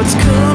what's coming